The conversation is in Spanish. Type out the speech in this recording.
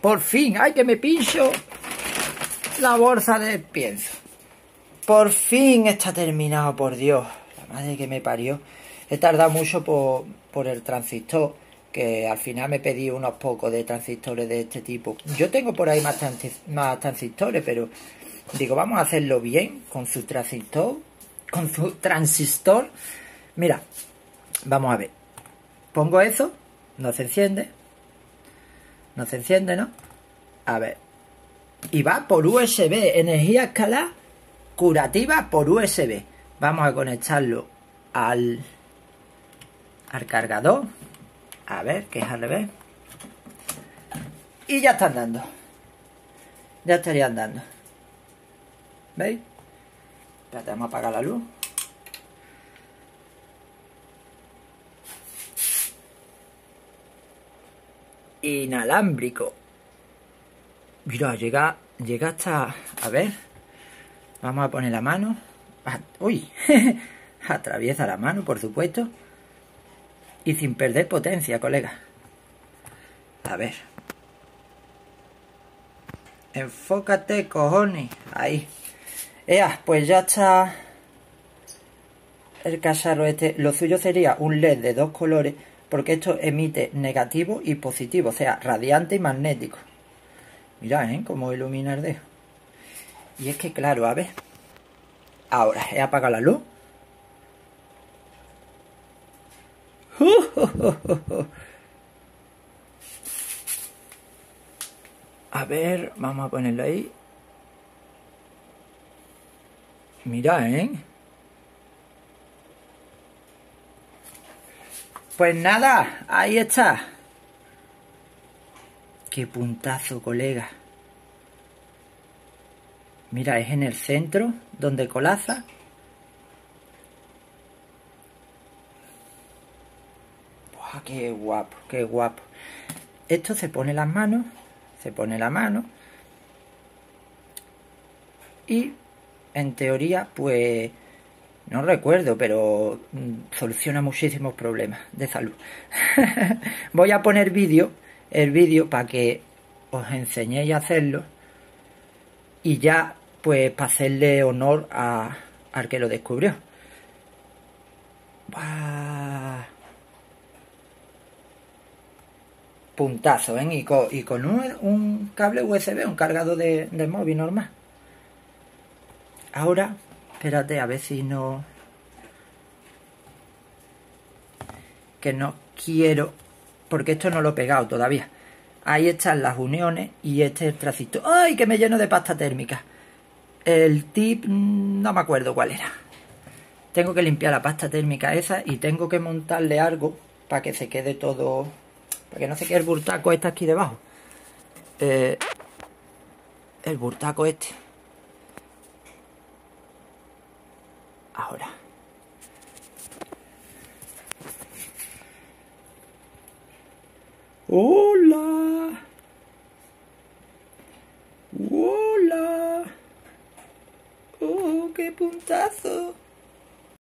Por fin, ay que me pincho la bolsa de pienso. Por fin está terminado, por Dios. La madre que me parió. He tardado mucho por, por el transistor, que al final me pedí unos pocos de transistores de este tipo. Yo tengo por ahí más, más transistores, pero digo, vamos a hacerlo bien con su transistor. Con su transistor. Mira, vamos a ver. Pongo eso, no se enciende. No se enciende, ¿no? A ver. Y va por USB, energía escalar curativa por USB. Vamos a conectarlo al, al cargador. A ver, que es al revés. Y ya está andando. Ya estaría andando. ¿Veis? Espérate, vamos a apagar la luz. Inalámbrico. Mira, llega, llega hasta... A ver. Vamos a poner la mano. Ah, uy, atraviesa la mano, por supuesto. Y sin perder potencia, colega. A ver. Enfócate, cojones. Ahí. Pues ya está el cacharro este. Lo suyo sería un LED de dos colores, porque esto emite negativo y positivo, o sea, radiante y magnético. Mira, ¿eh? Cómo ilumina el. Y es que, claro, a ver. Ahora, he apagado la luz. A ver, vamos a ponerlo ahí. Mira, ¿eh? Pues nada, ahí está. Qué puntazo, colega. Mira, es en el centro donde colaza. ¡Buah, qué guapo, qué guapo! Esto se pone las manos, se pone la mano y en teoría, pues no recuerdo, pero mm, soluciona muchísimos problemas de salud. Voy a poner vídeo, el vídeo para que os enseñéis a hacerlo y ya pues para hacerle honor a, al que lo descubrió. Puntazo, ¿eh? Y con, un, cable USB, un cargado de móvil normal. Ahora, espérate a ver si no... Que no quiero... Porque esto no lo he pegado todavía. Ahí están las uniones y este es el tracito. ¡Ay, que me lleno de pasta térmica! El tip mm, no me acuerdo cuál era. Tengo que limpiar la pasta térmica esa y tengo que montarle algo para que se quede todo... Para que no se quede el burtaco este aquí debajo. Eh, el burtaco este. Hola. Hola. Oh, qué puntazo.